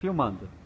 Filmando.